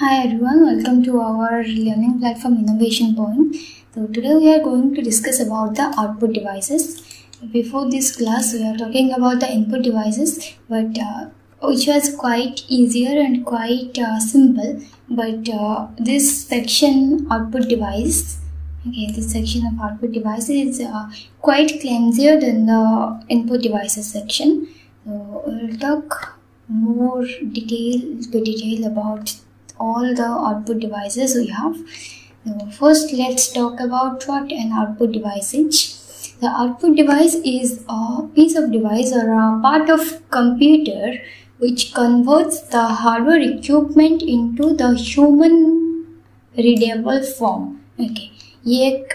Hi everyone, welcome to our learning platform Innovation Point. So today we are going to discuss about the output devices. Before this class we are talking about the input devices but uh, which was quite easier and quite uh, simple but uh, this section output device okay this section of output devices is uh, quite clumsier than the input devices section so we'll talk more detail to detail about all the output devices we have. So first, let's talk about what an output device is. The output device is a piece of device or a part of computer which converts the hardware equipment into the human readable form. Okay. ये एक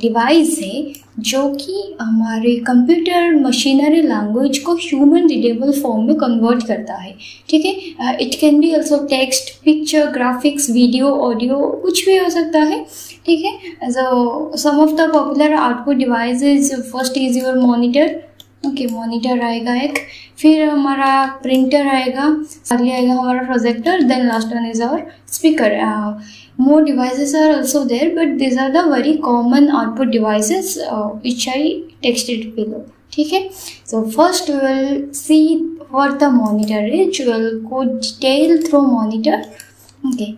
device है जो कि हमारे computer machinery language को human readable form में convert करता है। ठीक है? It can be also text picture graphics video audio कुछ भी हो सकता है। ठीक है? Some of the popular output devices first is your monitor okay monitor आएगा एक। फिर हमारा प्रिंटर आएगा अगले आएगा हमारा projector then last one is our speaker more devices are also there but these are the very common output devices each I texted pillow ठीक है? So first will see for the monitor is will को detail through monitor okay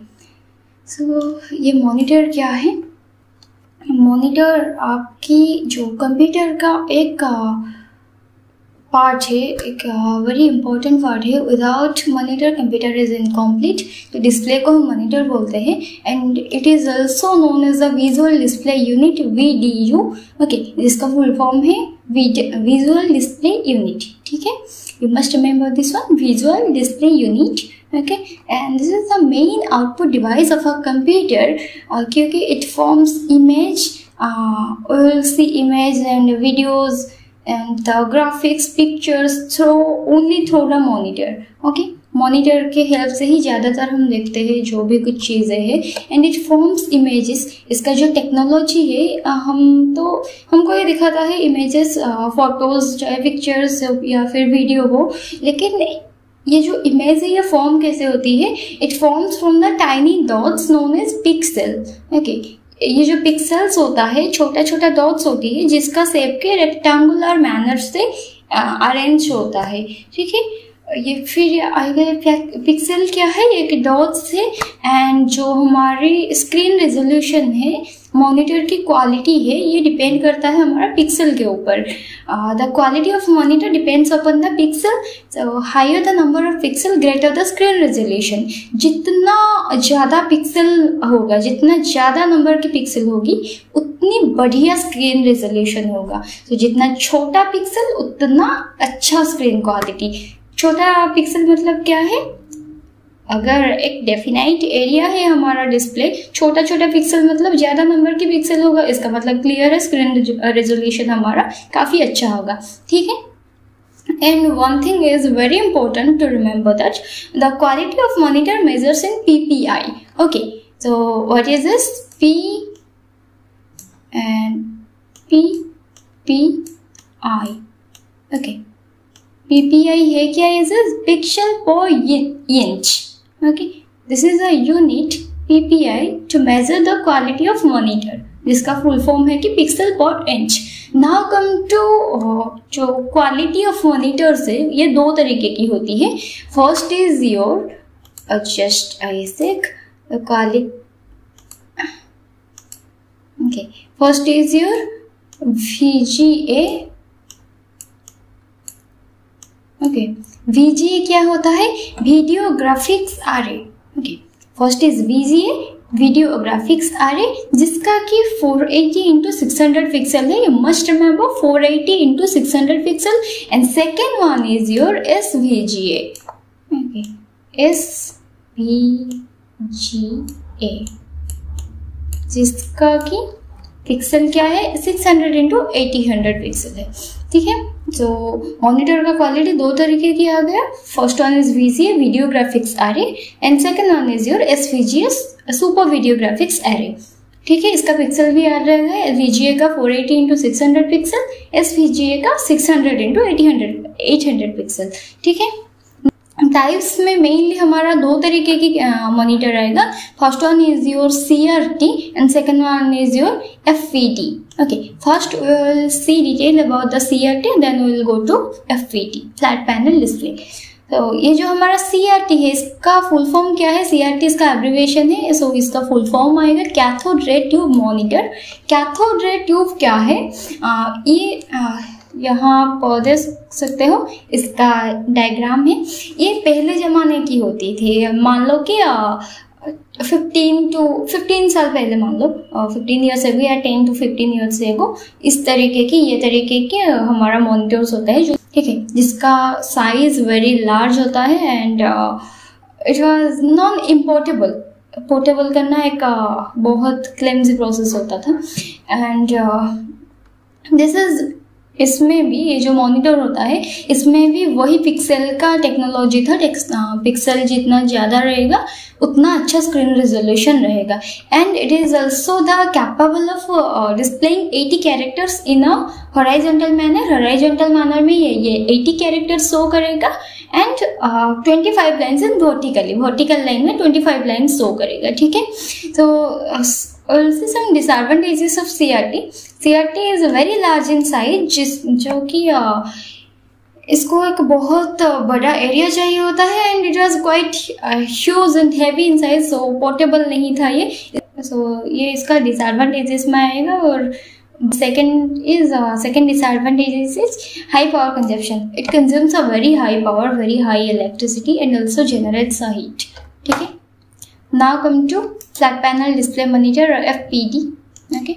so ये monitor क्या है? Monitor आपकी जो computer का एक पार्ट है एक वेरी इंपॉर्टेंट पार्ट है without monitor computer is incomplete तो डिस्प्ले को हम मॉनिटर बोलते हैं and it is also known as a visual display unit V D U okay जिसका फुल फॉर्म है विजुअल डिस्प्ले यूनिट ठीक है? You must remember this one visual display unit and this is the main output device of a computer. Uh, क्योंकि image uh, we'll see image and videos and the graphics pictures through only through the monitor, okay? Monitor के help से ही ज़्यादातर हम देखते हैं जो भी कुछ चीज़ें हैं। एंड इट फॉर्म्स इमेजेस इसका जो टेक्नोलॉजी है हम तो हमको ये दिखाता है इमेजेस फ़ोटोज़ चाहे पिक्चर्स या फिर वीडियो हो। लेकिन ये जो इमेज है, ये फॉर्म कैसे होती है? It forms from the tiny dots known as pixel okay ये जो पिक्सल्स होता है छोटा छोटा डॉट्स होती है, जिसका सेप के रेक्टेंगुलर मैनर से अरेंज होता है, ठीक है? ये फिर आएगा पिक्सल क्या है? एक डॉट्स है एंड जो हमारी स्क्रीन रेजोल्यूशन है मॉनिटर की क्वालिटी है ये डिपेंड करता है हमारा पिक्सल के ऊपर। The quality of monitor depends upon the pixel higher the number of pixel greater the screen resolution जितना ज़्यादा पिक्सल होगा जितना ज़्यादा नंबर की पिक्सल होगी उतनी बढ़िया स्क्रीन रेजोल्यूशन होगा। तो so, जितना छोटा पिक्सल उतना अच्छा स्क्रीन क्वालिटी छोटा पिक्सल मतलब क्या है? अगर एक डेफिनाइट एरिया है हमारा डिस्प्ले छोटा छोटा पिक्सल मतलब ज़्यादा नंबर के पिक्सल होगा, इसका मतलब क्लियर है स्क्रीन रेजोल्यूशन हमारा काफ़ी अच्छा होगा, ठीक है? And one thing is very important to remember that the quality of monitor measures in P P I okay तो what is this P and P P I okay. PPI है क्या? Is this pixel per inch. Okay, this is a unit PPI to measure the quality of monitor. जिसका full form है कि pixel per inch now come to जो quality of monitors है ये दो तरीके की होती है. First is your just I sec quality okay first is your VGA okay VGA क्या होता है? Video graphics array okay first is VGA video graphics array जिसका कि 480 eighty into six hundred pixel है. You must remember 480 eighty into six hundred pixel and second one is your S V G A S V G A जिसका कि pixel क्या है? 600 hundred into eighty hundred pixel है. ठीक है? तो monitor का क्वालिटी दो तरीके की आ गया। First one is V C video graphics array and second one is your S V G S super video graphics array ठीक है? इसका पिक्सल भी आ रहा है। ए का four eighty into six hundred pixel S V G A का 600 into eighty hundred eight hundred pixel ठीक है? टाइप्स में मेनली हमारा दो तरीके की मॉनिटर आएगा first one is your C R T and second one is your F E T okay first see detail about the C R T then will go to F E T flat panel display तो ये जो हमारा सी R T है इसका full form क्या है? C R T इसका abbreviation है सो इसका फुल फॉर्म आएगा। Cathode ray tube monitor cathode ray tube क्या है? आ, ये आ, यहाँ देख सकते हो। इसका डायग्राम है ये पहले ज़माने की होती थी। मान लो कि फिफ्टीन टू फिफ्टीन साल पहले मान लो फिफ्टीन ईयर्स एगो या ten to fifteen years ago इस तरीके की, ये तरीके के हमारा मॉनिटर्स होता है जो, ठीक है, जिसका साइज़ वेरी लार्ज होता है and it was non importable portable करना एक बहुत क्लेमजी प्रोसेस होता था। एंड दिस इज़ इसमें भी ये जो मॉनिटर होता है, इसमें भी वही पिक्सल का टेक्नोलॉजी था पिक्सल जितना ज़्यादा रहेगा, उतना अच्छा स्क्रीन रेजोल्यूशन रहेगा। And it is also the capable of displaying 80 characters in a horizontal manner horizontal manner में ये ये 80 कैरेक्टर्स शो करेगा and twenty five lines in vertically vertical line में ट्वेंटी फाइव लाइन शो करेगा, ठीक है? तो also some disadvantages of CRT. CRT is very large in size, जिस जो कि इसको एक बहुत बड़ा एरिया चाहिए होता है and it was quite huge and heavy in size so portable नहीं था ये. सो so, ये इसका डिसएडवांटेजेस में आएगा और second is second disadvantages is high power consumption it consumes a very high power very high electricity and also generates heat ठीक है? Now come to flat panel display monitor और एफ़ पी डी ओके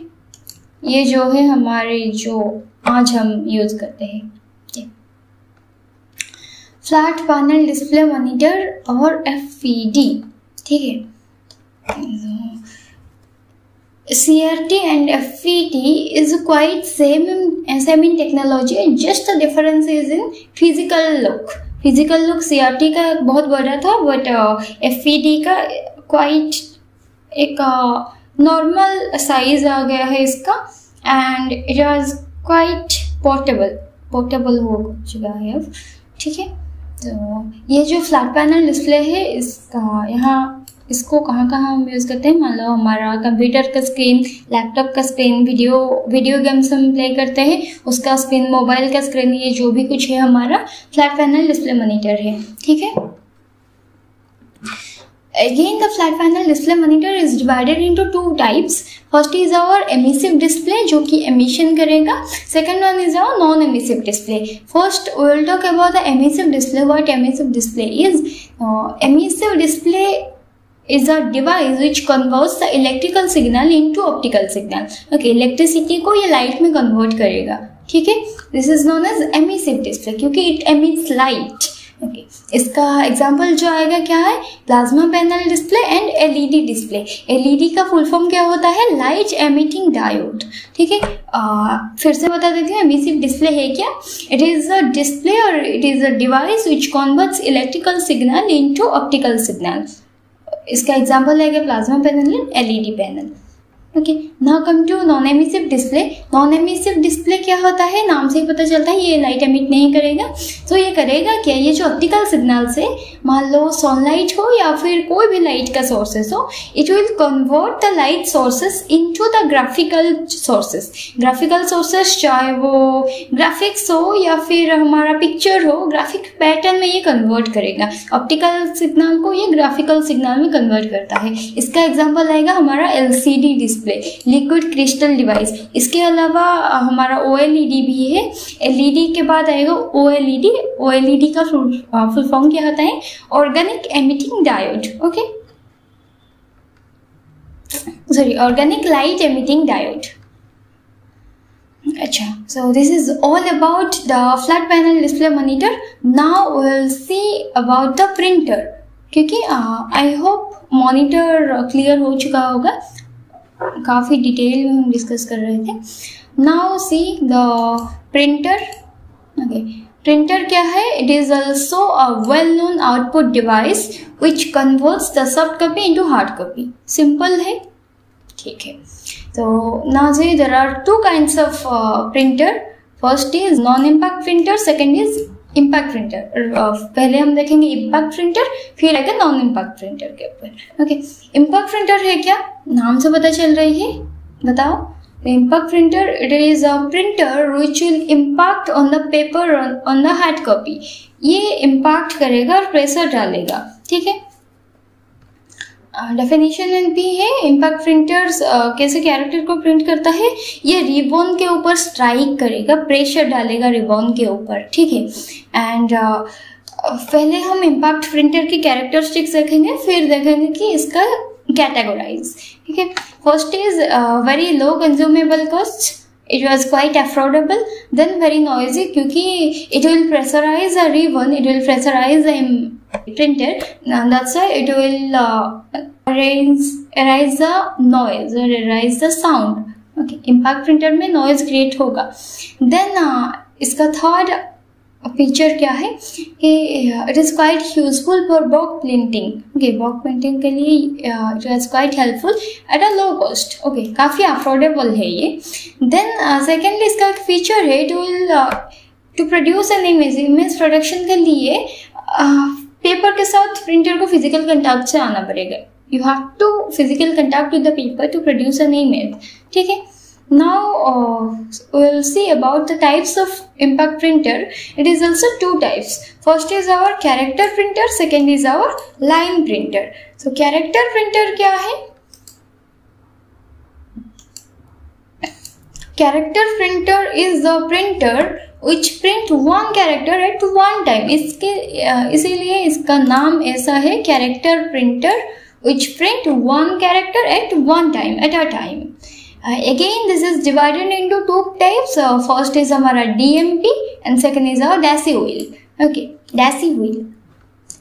ये जो है हमारे जो आज हम यूज़ करते हैं फ्लैट पैनल डिस्प्ले मनीटर और एफ़ पी डी ठीक है? C R T and F P T is quite same same in technology and just the difference is in physical look physical look C R T का बहुत बड़ा था but F P D का quite एक normal size आ गया है इसका and it was quite portable portable हो चुका है अब, ठीक है? तो ये जो फ्लैट पैनल डिस्प्ले है, इसका यहाँ, इसको कहाँ कहाँ हम यूज़ करते हैं? मान लो हमारा कंप्यूटर का स्क्रीन लैपटॉप का स्क्रीन वीडियो वीडियो गेम्स हम प्ले करते हैं, उसका स्क्रीन मोबाइल का स्क्रीन ये जो भी कुछ है हमारा फ्लैट पैनल डिस्प्ले मॉनिटर है, ठीक है? Again, the flat panel display monitor is divided into two types. First is our emissive display जो कि emission करेगा. Second one is our non-emissive display. First, we will talk about the emissive display. What emissive display is? Uh, emissive display is a device which converts the electrical signal into optical signal. Okay, electricity को ये light में convert करेगा. ठीक है? This is known as emissive display क्योंकि it emits light. Okay इसका example जो आएगा क्या है? Plasma panel display and LED display LED का फुल फॉर्म क्या होता है? लाइट एमिटिंग डायोड ठीक है? फिर से बता देती हूँ एमिसिव डिस्प्ले है क्या? इट इज़ अ डिस्प्ले और it is a device which converts electrical signal into optical signal इसका एग्ज़ाम्पल है plasma panel and LED panel okay now come to non emissive display non emissive display क्या होता है? नाम से ही पता चलता है, ये लाइट एमिट नहीं करेगा। तो ये करेगा क्या? ये जो ऑप्टिकल सिग्नल से, मान लो सनलाइट हो या फिर कोई भी लाइट का सोर्सेस हो it will convert the light sources into the graphical sources graphical sources चाहे वो ग्राफिक्स हो या फिर हमारा पिक्चर हो ग्राफिक पैटर्न में ये कन्वर्ट करेगा। ऑप्टिकल सिग्नल को ये ग्राफिकल सिग्नल में कन्वर्ट करता है। इसका एग्ज़ाम्पल आएगा हमारा L display display liquid crystal device इसके अलावा हमारा ओ भी है। एलईडी के बाद आएगा ओ एल ई का फुल फॉर्म क्या होता है? Organic emitting diode okay sorry organic light emitting diode अच्छा so this is all about the flat panel display monitor. Now we'll see about the printer. क्योंकि आई होप मॉनिटर क्लियर हो चुका होगा। काफ़ी detail में हम डिस्कस कर रहे थे। Now see the printer okay printer क्या है? It is also a well known output device which converts the soft copy into hard copy simple है? ठीक है। तो now see there are two kinds of printer first is non impact printer second is impact printer पहले हम देखेंगे impact printer फिर आएगा non impact printer के ऊपर. ओके इम्पैक्ट प्रिंटर है क्या? नाम से पता चल रही है? बताओ. Impact printer it is a printer which will impact on the paper on the hard copy ये इम्पैक्ट करेगा और प्रेशर डालेगा. ठीक है? डेफिनेशन uh, भी है। इम्पैक्ट प्रिंटर्स कैसे कैरेक्टर को प्रिंट करता है? ये रिबॉन के ऊपर स्ट्राइक करेगा प्रेशर डालेगा रिबॉन के ऊपर ठीक है? एंड पहले हम इम्पैक्ट प्रिंटर की कैरेक्टरिस्टिक्स देखेंगे फिर देखेंगे कि इसका कैटेगोराइज ठीक है? First is very low consumable cost it was quite affordable then very noisy because it will pressurize the ribbon it will pressurize the printer and that's why it will uh, erase erase the noise or erase the sound okay impact printer में noise create होगा then uh, इसका third feature क्या है? कि it is quite useful for bulk printing okay bulk printing के लिए it is quite helpful at a low cost okay काफ़ी affordable है ये. देन सेकेंडली इसका एक फीचर है it will to produce an image image production के लिए पेपर uh, के साथ प्रिंटर को फ़िज़िकल कंटैक्ट से आना पड़ेगा. You have to physical contact with the paper to produce an image ठीक है? Now uh, we'll see about the types of impact printer it is also two types first is our character printer second is our line printer so character printer kya hai character printer is the printer which print one character at one time इसके इसीलिए इसका नाम ऐसा है character printer which print one character at one time at a time Uh, again, this is divided into two types. Uh, first is our DMP and second is our DASI wheel. Okay, DASI wheel.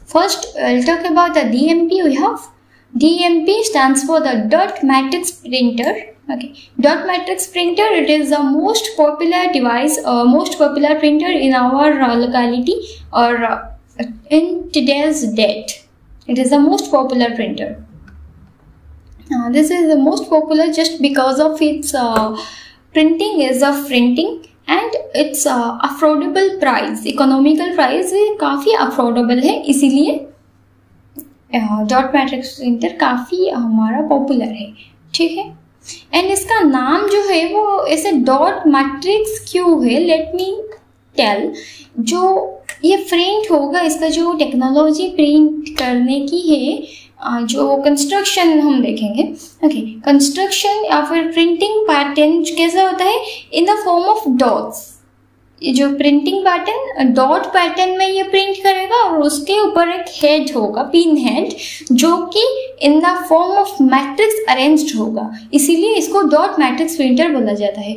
First, I'll talk about the DMP. We have DMP stands for the dot matrix printer. Okay, dot matrix printer. It is the most popular device, uh, most popular printer in our uh, locality or uh, in today's date. It is the most popular printer. Uh, this is the most popular just because of its uh, printing is of printing and it's affordable price economical price काफ़ी affordable है इसीलिए dot matrix printer काफ़ी हमारा popular है ठीक है? And इसका नाम जो है वो ऐसे डॉट मैट्रिक्स क्यों है? लेट मी टेल जो ये प्रिंट होगा इसका जो टेक्नोलॉजी प्रिंट करने की है जो कंस्ट्रक्शन हम देखेंगे ओके कंस्ट्रक्शन या फिर प्रिंटिंग पैटर्न कैसा होता है? In the form of dots ये जो प्रिंटिंग पैटर्न डॉट पैटर्न में ये प्रिंट करेगा और उसके ऊपर एक हेड होगा पिन हेड जो कि in the form of matrix arranged होगा. इसीलिए इसको डॉट मैट्रिक्स प्रिंटर बोला जाता है.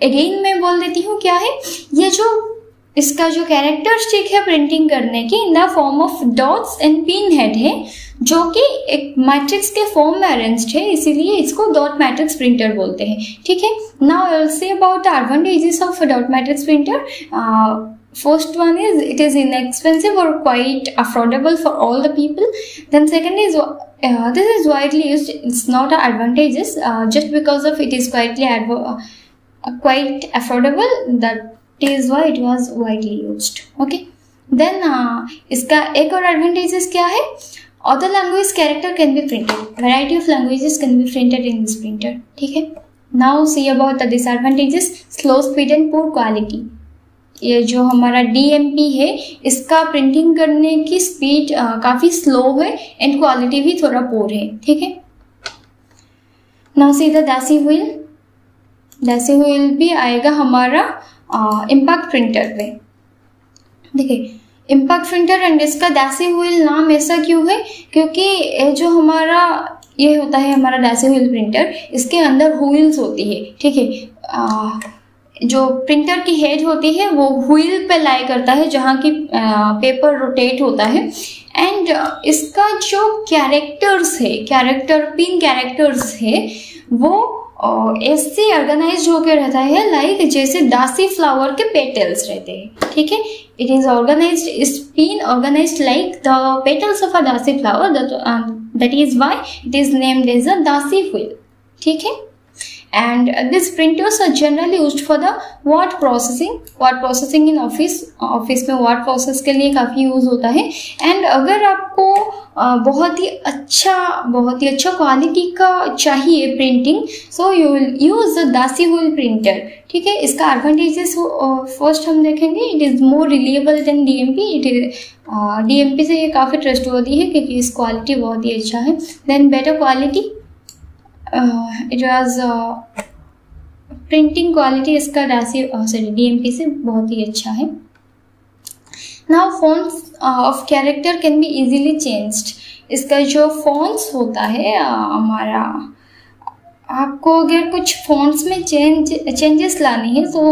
अगेन मैं बोल देती हूँ, क्या है? ये जो इसका जो कैरेक्टरस्टिक है प्रिंटिंग करने की in the form of dots and pin head है, जो कि एक मैट्रिक्स के फॉर्म में अरेंज्ड है, इसीलिए इसको डॉट मैट्रिक्स प्रिंटर बोलते हैं। ठीक है? Now will see about advantages of dot matrix printer first one is it is inexpensive और quite affordable for all the people then second is this is widely use it's not a advantages just because of it is quitely quite affordable that is why it was widely use okay then इसका एक और advantages क्या है? Other language character can be printed variety of languages can be printed in this printer ठीक है? Now see about the disadvantages slow speed and poor quality ये जो हमारा डी एम पी है, इसका प्रिंटिंग करने की स्पीड uh, काफ़ी स्लो है एंड क्वालिटी भी थोड़ा पोर है. ठीक है? Now see the daisy wheel daisy wheel भी आएगा हमारा इम्पैक्ट प्रिंटर पे। देखिए इम्पैक्ट प्रिंटर एंड इसका डैसी व्हील नाम ऐसा क्यों है? क्योंकि जो हमारा, ये होता है हमारा डैसी व्हील प्रिंटर इसके अंदर व्हील्स होती है, ठीक है? जो प्रिंटर की हेड होती है, वो हुईल पे लाई करता है, जहाँ की पेपर रोटेट होता है। एंड इसका जो कैरेक्टर्स है कैरेक्टर पिन कैरेक्टर्स है, वो ऐसे ऑर्गेनाइज होकर रहता है लाइक जैसे दासी फ्लावर के पेटल्स रहते हैं, ठीक है? It is organize is been organize like the petals of a daisy flower that is why it is named as a daisy फूल, ठीक है? And uh, these printers are generally used for the word processing. Word processing in office office में word process के लिए काफ़ी use होता है। And अगर आपको बहुत ही अच्छा बहुत ही अच्छा क्वालिटी का चाहिए printing so you will use the daisy wheel printer ठीक है? इसका एडवांटेजेस फ़र्स्ट हम देखेंगे it is more reliable than DMP it is DMP से ये काफ़ी ट्रस्ट होती है क्योंकि इस क्वालिटी बहुत ही अच्छा है। Then better quality it was printing quality इसका दासी सॉरी डीएमपी से बहुत ही अच्छा है। Now fonts of character can be easily changed इसका जो फोन्स होता है uh, हमारा आपको अगर कुछ फोन्स में चेंज चेंजेस लानी है तो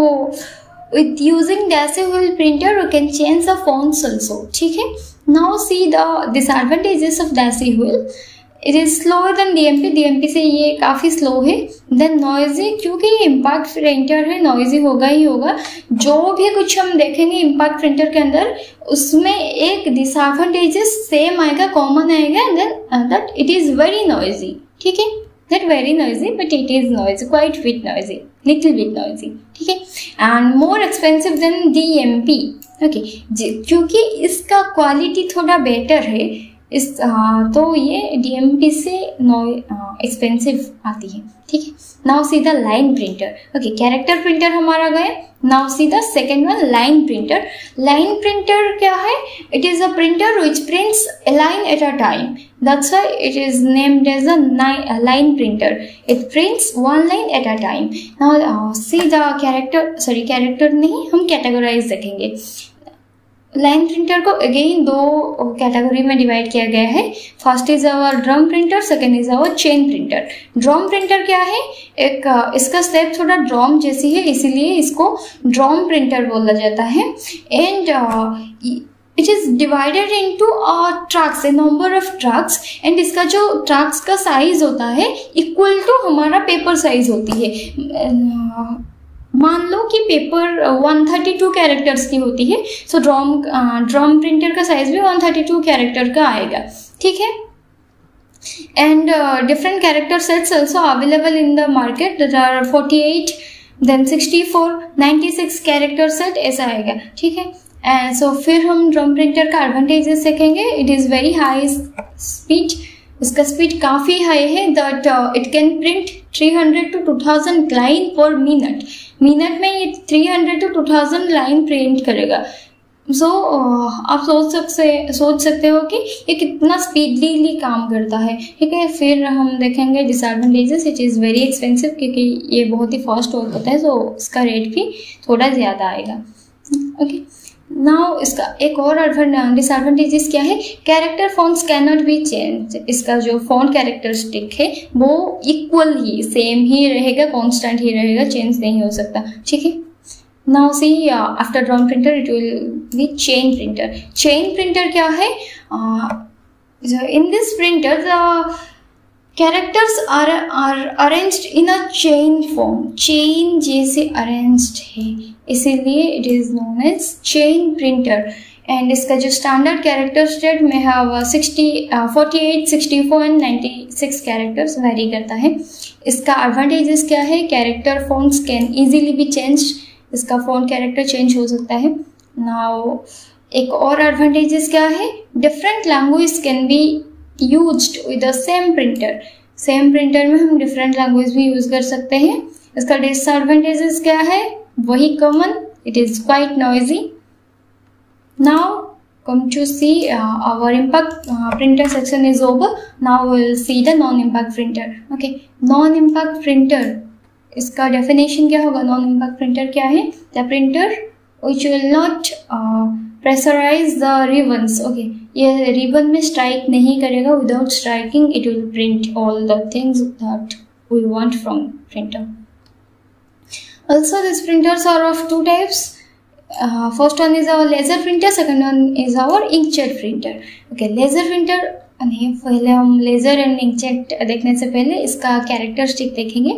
with using daisy wheel printer you can change the fonts also ठीक है? Now see the disadvantages of daisy wheel it is slower than DMP DMP से ये काफ़ी स्लो है. देन नॉइजी क्योंकि ये इम्पैक्ट प्रिंटर है नॉइजी होगा ही होगा. जो भी कुछ हम देखेंगे इम्पैक्ट प्रिंटर के अंदर, उसमें एक डिसएडवांटेजेस सेम आएगा कॉमन आएगा then that it is very noisy ठीक है? That very noisy but it is noisy quite bit noisy little bit noisy ठीक है? Expensive than D M P okay क्योंकि इसका क्वालिटी थोड़ा बेटर है इस आ, तो ये डीएमपी से नॉ एक्सपेंसिव आती है ठीक है? Now see the line printer okay character printer हमारा गया। Now see the second one line printer line printer क्या है? It is a printer which prints a line at a time that's why it is named as a printer it prints one line at a time now see the character sorry character नहीं हम categorize देखेंगे। Line printer को again दो category में divide किया गया है। First is our drum printer second is our chain printer drum printer क्या है? एक, इसका स्टेप थोड़ा ड्रम जैसी है, इसीलिए इसको ड्रम प्रिंटर बोला जाता है। And it is divided in into tracks a number of tracks and इसका जो ट्रक्स का साइज़ होता है इक्वल टू हमारा पेपर साइज़ होती है। मान लो कि पेपर 132 कैरेक्टर्स की होती है सो ड्रॉम ड्रॉम प्रिंटर का साइज़ भी 132 कैरेक्टर का आएगा ठीक है? And different character sets also available in the market there are 48 then 64 96 character set ऐसा आएगा ठीक है? एंड सो so, फिर हम ड्रम प्रिंटर का एडवांटेजेस देखेंगे it is very high speed इसका स्पीड काफ़ी हाई है that it can print 300 to 2000 line per minute minute में ये 300 टू 2000 लाइन प्रिंट करेगा. सो so, uh, आप सोच सकते सोच सकते हो कि ये कितना स्पीडली काम करता है. ठीक है फिर हम देखेंगे disadvantages it is very expensive क्योंकि ये बहुत ही फास्ट होता है सो so, इसका रेट भी थोड़ा ज़्यादा आएगा. Okay okay. नाउ इसका एक और डिसएडवांटेजेस क्या है? Character fonts can not be change इसका जो फ़ोन कैरेक्टरिस्टिक है, वो इक्वल ही सेम ही रहेगा कांस्टेंट ही रहेगा चेंज नहीं हो सकता। ठीक है? Now see after drum printer it will be chain printer chain printer क्या है? In this printer the characters are are arranged in chain form chain जैसे अरेंज्ड है। इसीलिए it is known as chain printer and इसका जो standard character state में है sixty forty eight sixty four and ninety six characters vary करता है। इसका एडवांटेजेस क्या है? कैरेक्टर फोन्स कैन ईजीली भी चेंज इसका फ़ोन कैरेक्टर चेंज हो सकता है। नाउ एक और एडवांटेजेस क्या है? Different language can be use with the same printer same printer में हम डिफरेंट लैंग्वेज भी यूज़ कर सकते हैं। इसका डिसएडवांटेजेस क्या है? वही common it is quite noisy now see uh, our impact uh, printer section is over. Now we'll see the non impact printer. Okay non impact printer इसका डेफिनेशन क्या होगा? नॉन इम्पैक्ट प्रिंटर क्या है? The printer which will not pressurize the ribbons okay ये ribbon में strike नहीं करेगा. Without striking it will print all the things that we want from printer also these printers are of two types. Uh, first one is our laser printer second one is our inkjet printer. Okay laser printer पहले हम laser and inkjet देखने से पहले इसका characteristic देखेंगे.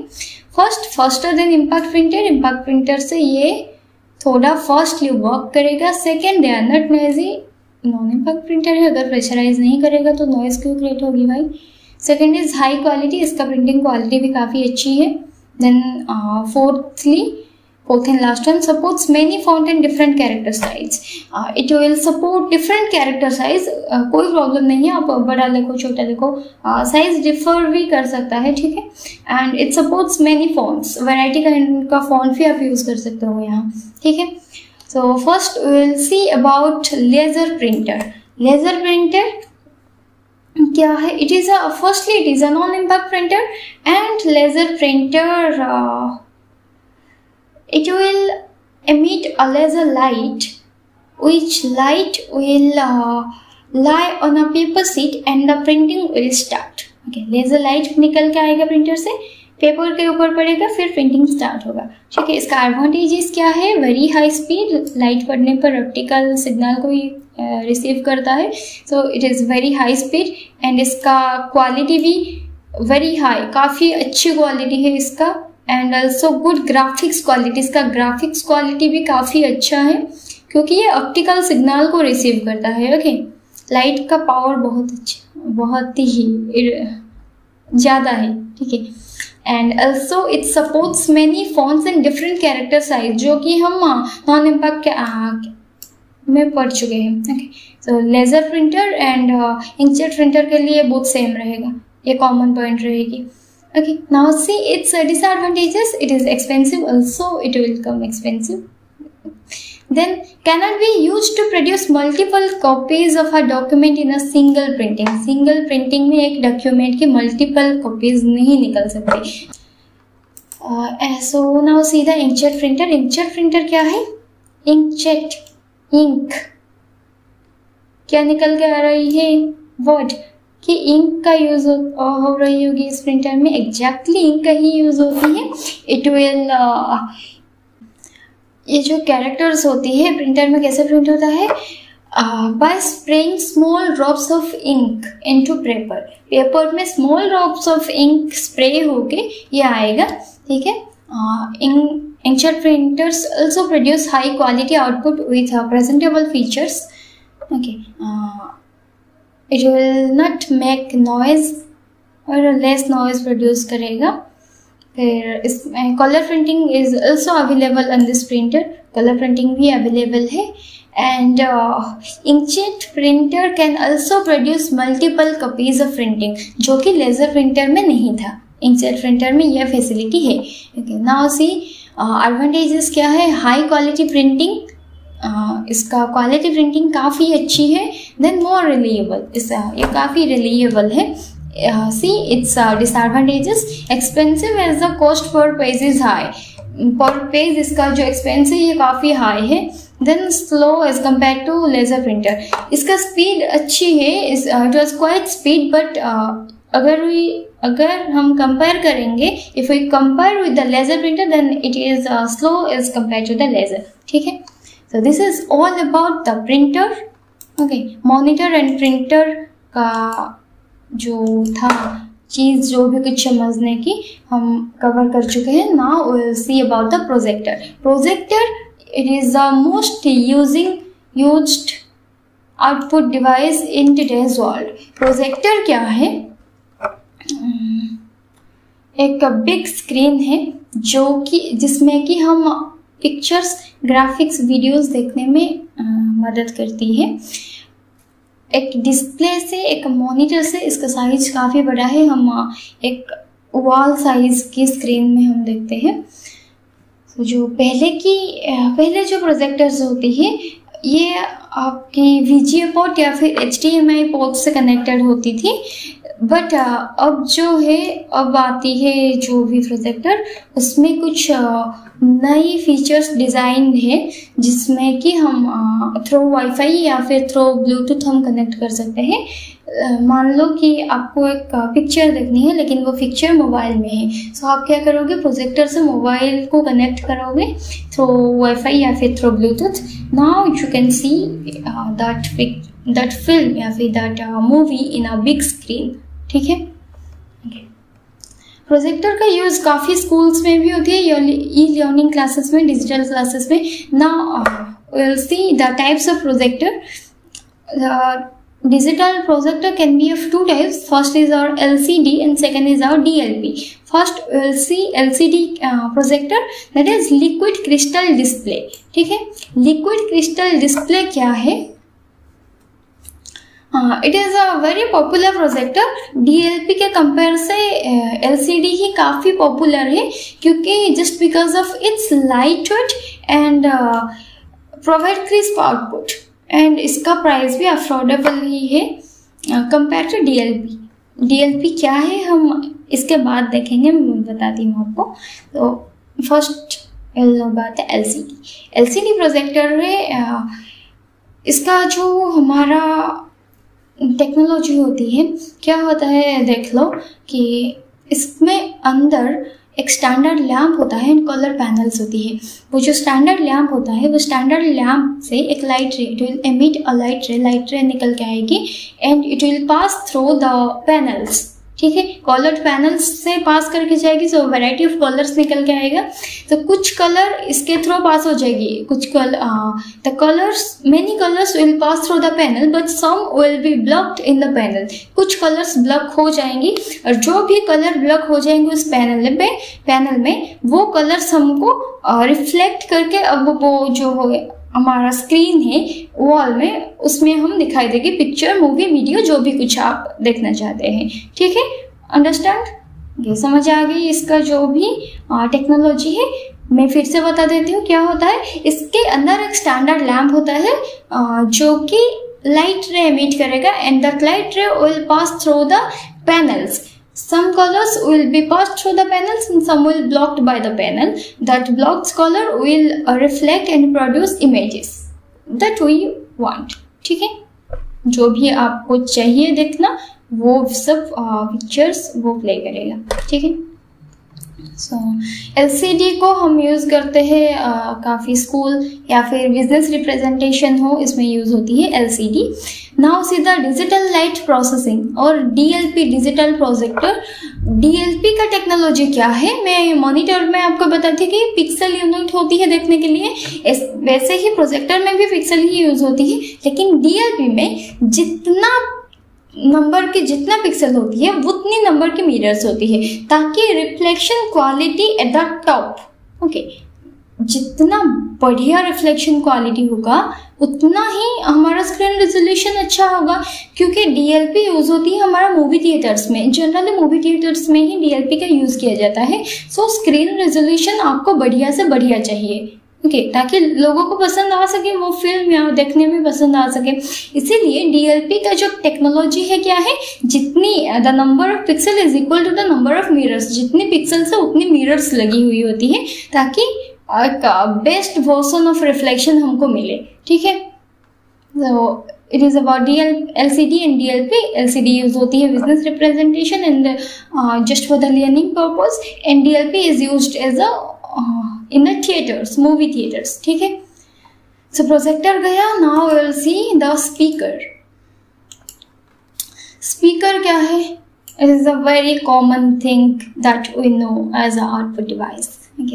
First faster than impact printer impact printer से ये थोड़ा फास्टली वर्क करेगा. Second they are not noisy non impact printer है अगर प्रेशराइज नहीं करेगा तो नॉइज़ क्यों क्रिएट होगी भाई? सेकेंड इज़ हाई क्वालिटी इसका प्रिंटिंग क्वालिटी भी काफ़ी अच्छी है. Then uh, fourthly fourth and last one supports many font and different character size uh, it will support different character size uh, कोई प्रॉब्लम नहीं है आप बड़ा लिखो छोटा लिखो साइज़ uh, डिफर भी कर सकता है ठीक है and it supports many fonts variety का का फॉन्ट भी आप यूज़ कर सकते हो यहाँ ठीक है so first will see about laser printer laser printer क्या है it is a firstly it is a non impact printer and laser printer will emit a laser light which light will uh, lie on a paper sheet and the printing will start okay laser light निकल के आएगा printer से paper के ऊपर पड़ेगा फिर printing start होगा। ठीक है, इसका एडवांटेजेस क्या है? वेरी हाई स्पीड लाइट पड़ने पर ऑप्टिकल सिग्नल को ही रिसीव करता है। So it is very high speed and इसका क्वालिटी भी वेरी हाई काफ़ी अच्छी क्वालिटी है इसका। And also good graphics quality इसका ग्राफिक्स क्वालिटी भी काफ़ी अच्छा है, क्योंकि ये ऑप्टिकल सिग्नल को रिसीव करता है ओके लाइट का पावर बहुत अच्छा बहुत ही ज़्यादा है, ठीक है। And also it supports many fonts and different character size जो कि हम नॉन इम्पैक्ट में पढ़ चुके हैं। Okay so laser printer and inkjet printer के लिए बहुत सेम रहेगा। ये कॉमन पॉइंट रहेगी। Okay now see its disadvantages. It is expensive. Also, it will come expensive. Then cannot be used to produce multiple copies of a document in a single printing single printing में एक document की multiple copies नहीं निकल सकती uh, so now see the inkjet printer inkjet printer क्या है inkjet ink क्या निकल के आ रही है वर्ड कि इंक का यूज़ हो, हो रही होगी इस प्रिंटर में एग्जैक्टली exactly इंक का ही यूज़ होती है इट विल ये जो कैरेक्टर्स होती है प्रिंटर में कैसे प्रिंट होता है? By spraying small drops of ink into paper paper में small drops of ink spray होके ये आएगा, ठीक है? Inkjet printers also produce high quality output with presentable features okay it will not make noise और less noise produce करेगा। फिर इस colour printing is also available on this printer colour printing भी अवेलेबल है. And inkjet printer can also produce multiple copies of printing जो कि laser printer में नहीं था. इंकजेट प्रिंटर में यह फैसिलिटी है. नाउ सी एडवांटेजेस क्या है? हाई क्वालिटी प्रिंटिंग इसका क्वालिटी प्रिंटिंग काफ़ी अच्छी है. देन मोर रिलीएबल इस ये काफ़ी रिलीएबल है. See its disadvantages expensive as the cost per page is high per page इसका जो एक्सपेंस है ये काफ़ी हाई है then slow as compare to laser printer इसका स्पीड अच्छी है it was quite speed but अगर वी अगर हम कंपेयर करेंगे if we compare with the laser printer then it is slow as compare to the laser ठीक है? So this is all about the printer okay monitor and printer का जो था चीज़ जो भी कुछ समझने की हम कवर कर चुके हैं। Will see about the projector projector it is the most using used output device in today's world projector क्या है? एक बिग स्क्रीन है जो कि जिसमें कि हम पिक्चर्स ग्राफिक्स वीडियोस देखने में आ, मदद करती है। एक डिस्प्ले से, एक मॉनिटर से इसका साइज़ काफ़ी बड़ा है। हम एक वॉल साइज़ की स्क्रीन में हम देखते हैं। जो पहले की पहले जो प्रोजेक्टर्स होती है ये आपकी वी पोर्ट या फिर H D M I port से कनेक्टेड होती थी बट अब जो है, अब आती है जो भी प्रोजेक्टर उसमें कुछ नई फीचर्स डिज़ाइन है, जिसमें कि हम थ्रो वाईफाई या फिर थ्रो ब्लूटूथ हम कनेक्ट कर सकते हैं। मान लो कि आपको एक पिक्चर देखनी है, लेकिन वो पिक्चर मोबाइल में है। सो आप क्या करोगे? प्रोजेक्टर से मोबाइल को कनेक्ट करोगे थ्रो वाईफाई या फिर through Bluetooth now you can see that that film या फिर that movie in a big screen ठीक है? प्रोजेक्टर का यूज़ काफ़ी स्कूल्स में भी होती है ई लर्निंग क्लासेस में डिजिटल क्लासेस में. ना see the types of projector digital projector can be of two types first is our lcd and second is our dlp first lc lcd uh, projector that is liquid crystal display ठीक है liquid crystal display क्या है it is a very popular projector DLP के compare से LCD ही काफ़ी popular है क्योंकि just because of its light weight and provide crisp output and इसका प्राइस भी अफोर्डेबल ही है कंपेयर टू डीएलपी डीएलपी क्या है, हम इसके बाद देखेंगे, मैं बताती हूँ आपको. तो फ़र्स्ट बात है एलसीडी एलसीडी प्रोजेक्टर है इसका जो हमारा टेक्नोलॉजी होती है, क्या होता है, देख लो कि इसमें अंदर एक स्टैंडर्ड लैम्प होता है एंड कलर पैनल्स होती है। वो जो स्टैंडर्ड लैम्प होता है, वो स्टैंडर्ड लैम्प से एक light ray it will emit a light ray light ray निकल के आएगी and it will pass through the panels ठीक है? कलर्ड पैनल्स से पास करके जाएगी सो वैरायटी ऑफ़ कलर्स निकल के आएगा। तो कुछ कलर इसके थ्रू पास हो जाएगी। कुछ colour the colours many colours will pass through the panel but some will be blocked in the panel कुछ कलर्स ब्लॉक हो जाएँगी, और जो भी कलर ब्लॉक हो जाएँगे उस पैनल पे पैनल में, वो कलर्स हमको रिफ्लेक्ट करके अब वो जो हो हमारा स्क्रीन है वॉल में, उसमें हम दिखाई देगी पिक्चर मूवी वीडियो जो भी कुछ आप देखना चाहते हैं। ठीक है? अंडरस्टैंड ये समझ आ गई इसका जो भी टेक्नोलॉजी है। मैं फिर से बता देती हूँ क्या होता है। इसके अंदर एक स्टैंडर्ड लैम्प होता है जो कि लाइट रे एमिट करेगा and that light ray will pass through the panels Some colors will be passed through the panels and some will blocked by the panel. That blocked color will uh, reflect and produce images that we want. ठीक है जो भी आपको चाहिए देखना वो सब pictures uh, वो प्ले करेगा ठीक है सो एल को हम यूज़ करते हैं काफ़ी स्कूल या फिर बिज़नेस रिप्रेजेंटेशन हो, इसमें यूज़ होती है L C D now see the digital light processing और D L P digital projector D L P का टेक्नोलॉजी क्या है? मैं मॉनिटर में आपको बताती कि पिक्सल यूनिट होती है देखने के लिए. वैसे ही प्रोजेक्टर में भी पिक्सल ही यूज़ होती है, लेकिन डी एल पी में जितना नंबर की जितना पिक्सल होती है उतनी नंबर की मिरर्स होती है, ताकि reflection quality at the top okay जितना बढ़िया रिफ्लेक्शन क्वालिटी होगा, उतना ही हमारा स्क्रीन रेजोल्यूशन अच्छा होगा, क्योंकि डीएलपी यूज़ होती है हमारा मूवी थिएटर्स में। जनरली मूवी थिएटर्स में ही डीएलपी का यूज़ किया जाता है सो स्क्रीन रेजोल्यूशन आपको बढ़िया से बढ़िया चाहिए। ओके okay, ताकि लोगों को पसंद आ सके वो फ़िल्म या देखने में पसंद आ सके। इसीलिए डीएलपी का जो टेक्नोलॉजी है क्या है? जितनी the number of pixel is equal to the number of mirrors जितनी पिक्सल्स है उतनी मिरर्स लगी हुई होती है ताकि एक बेस्ट वर्सन ऑफ़ रिफ्लेक्शन हमको मिले। ठीक है? तो it is about D L L C D and D L P L C D use होती है business representation and just for the learning purpose and D L P is use as a in the theatres movie theatres ठीक है? So projector गया now will see the speaker speaker क्या है? It is a very common thing that we know as a output device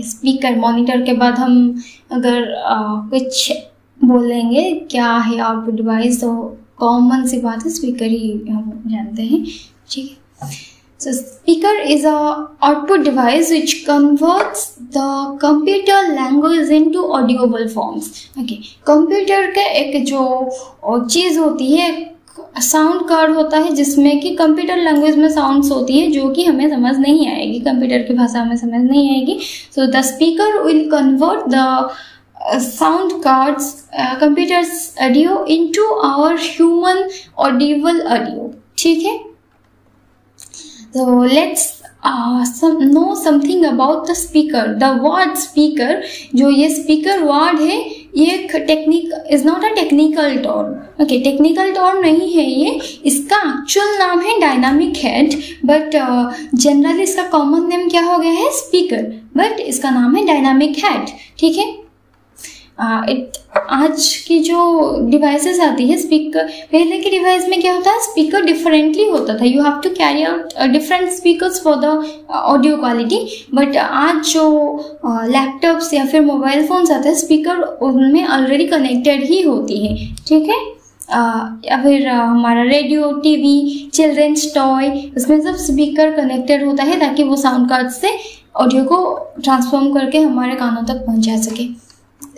speaker monitor के बाद हम अगर uh, कुछ बोलेंगे क्या है आउटपुट डिवाइस तो कॉमन सी बात है स्पीकर ही हम जानते हैं ठीक है? So speaker is a output device which converts the computer language into audible forms. Okay, computer का एक जो चीज़ होती है साउंड कार्ड होता है जिसमें कि कंप्यूटर लैंग्वेज में साउंड्स होती है जो कि हमें समझ नहीं आएगी कंप्यूटर की भाषा में समझ नहीं आएगी. So the speaker will convert the sound cards computers audio into our human audible audio ठीक है? So let's uh, some know something about the speaker. The word speaker जो ये speaker word है ये technique is not a technical term okay technical term नहीं है ये. इसका एक्चुअल नाम है डायनामिक हेड बट जनरली इसका कॉमन नेम क्या हो गया है? स्पीकर बट इसका नाम है डायनामिक हेड ठीक है? इट आज की जो डिवाइसेस आती है स्पीकर पहले की डिवाइस में क्या होता है? स्पीकर डिफरेंटली होता था। You have to carry out different speakers for the audio quality but आज जो लैपटॉप्स uh, या फिर मोबाइल फोन्स आते हैं स्पीकर उनमें ऑलरेडी कनेक्टेड ही होती है। ठीक है? या फिर हमारा रेडियो टीवी चिल्ड्रेंस टॉय उसमें सब स्पीकर कनेक्टेड होता है ताकि वो साउंड कार्ड से ऑडियो को ट्रांसफॉर्म करके हमारे कानों तक पहुँचा सके।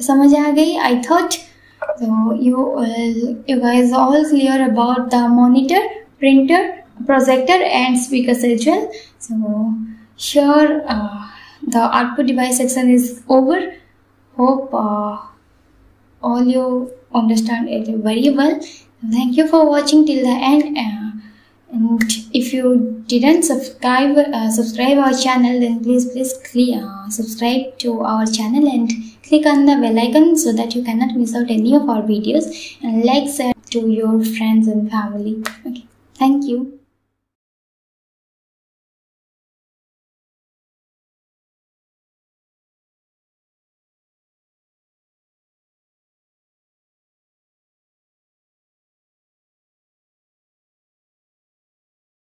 समझ आ गई I thought you you guys all clear about the monitor printer projector and speaker as well so sure uh, the output device section is over hope uh, all you understand it very well thank you for watching till the end uh, and if you didn't subscribe uh, subscribe our channel then please please click, uh, subscribe to our channel and click on the bell icon so that you cannot miss out any of our videos. And like share to your friends and family. Okay. Thank you